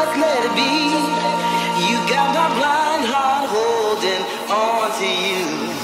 Let it be. you got my blind heart holding on to you